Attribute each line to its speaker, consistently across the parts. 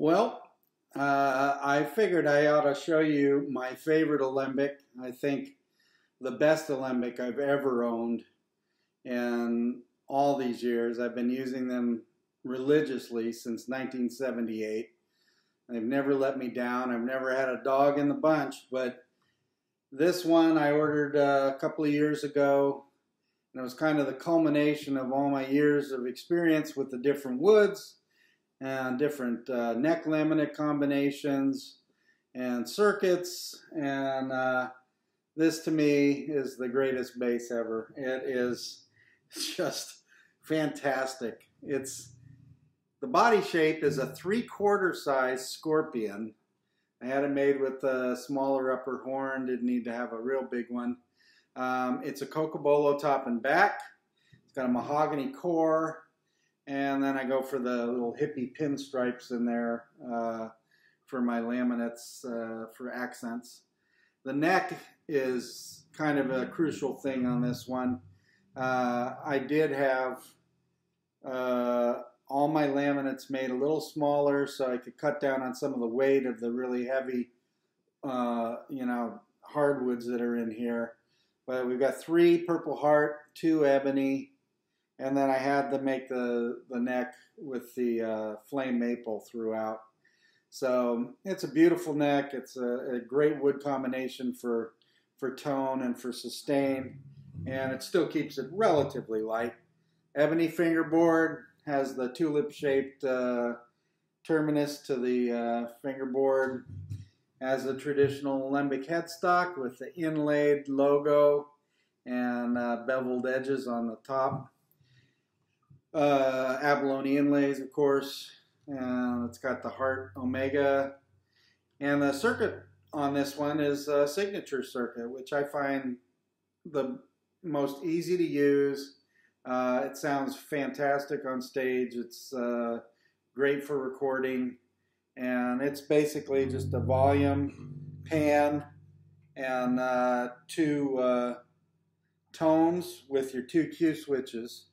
Speaker 1: Well, uh, I figured I ought to show you my favorite alembic. I think the best alembic I've ever owned in all these years. I've been using them religiously since 1978. They've never let me down. I've never had a dog in the bunch, but this one I ordered uh, a couple of years ago, and it was kind of the culmination of all my years of experience with the different woods and different uh, neck laminate combinations and circuits. And uh, this to me is the greatest bass ever. It is just fantastic. It's the body shape is a three quarter size scorpion. I had it made with a smaller upper horn, didn't need to have a real big one. Um, it's a Cocobolo top and back. It's got a mahogany core, and then I go for the little hippie pinstripes in there uh, for my laminates uh, for accents. The neck is kind of a crucial thing on this one. Uh, I did have uh, all my laminates made a little smaller so I could cut down on some of the weight of the really heavy, uh, you know, hardwoods that are in here. But we've got three Purple Heart, two Ebony, and then I had to make the, the neck with the uh, flame maple throughout. So it's a beautiful neck. It's a, a, great wood combination for, for tone and for sustain, and it still keeps it relatively light. Ebony fingerboard has the tulip-shaped uh, terminus to the uh, fingerboard. Has a traditional alembic headstock with the inlaid logo and uh, beveled edges on the top uh, abalone inlays, of course, and it's got the Heart Omega. And the circuit on this one is a signature circuit, which I find the most easy to use. Uh, it sounds fantastic on stage. It's uh, great for recording. And it's basically just a volume, pan, and uh, two uh, tones with your two Q switches.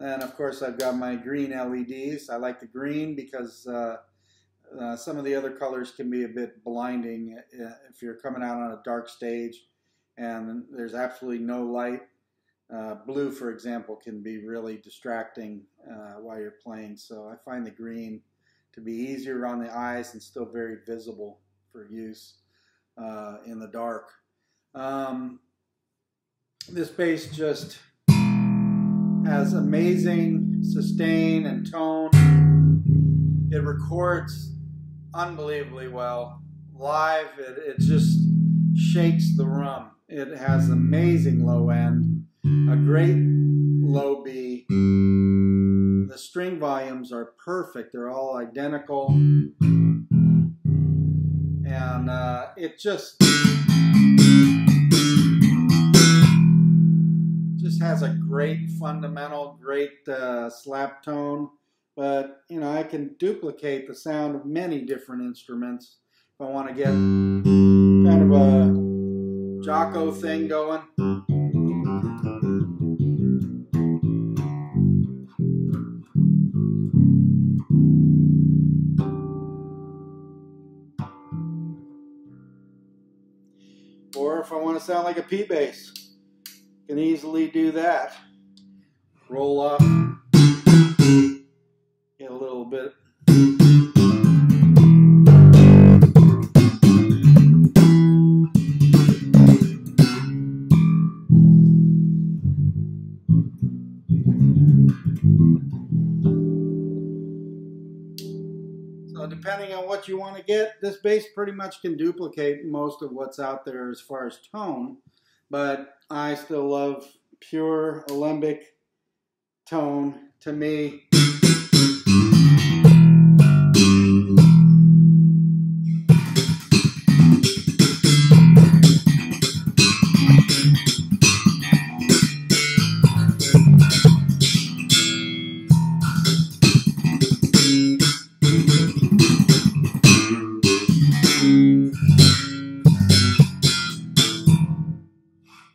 Speaker 1: And of course, I've got my green LEDs. I like the green because uh, uh, some of the other colors can be a bit blinding uh, if you're coming out on a dark stage and there's absolutely no light. Uh, blue, for example, can be really distracting uh, while you're playing. So I find the green to be easier on the eyes and still very visible for use uh, in the dark. Um, this bass just has amazing sustain and tone. It records unbelievably well. Live, it, it just shakes the room. It has amazing low end, a great low B. The string volumes are perfect. They're all identical. And uh, it just fundamental, great uh, slap tone, but you know I can duplicate the sound of many different instruments if I want to get kind of a Jaco thing going. Or if I want to sound like a P bass can easily do that. Roll up, get a little bit. So depending on what you want to get, this bass pretty much can duplicate most of what's out there as far as tone but I still love pure alembic tone to me.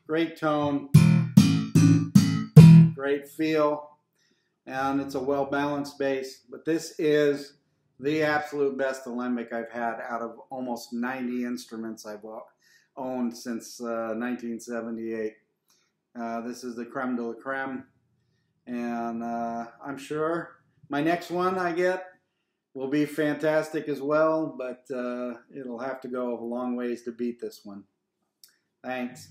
Speaker 1: great tone, great feel, and it's a well balanced bass. But this is the absolute best alembic I've had out of almost 90 instruments I've owned since uh, 1978. Uh, this is the creme de la creme, and uh, I'm sure my next one I get will be fantastic as well, but uh, it'll have to go a long ways to beat this one. Thanks.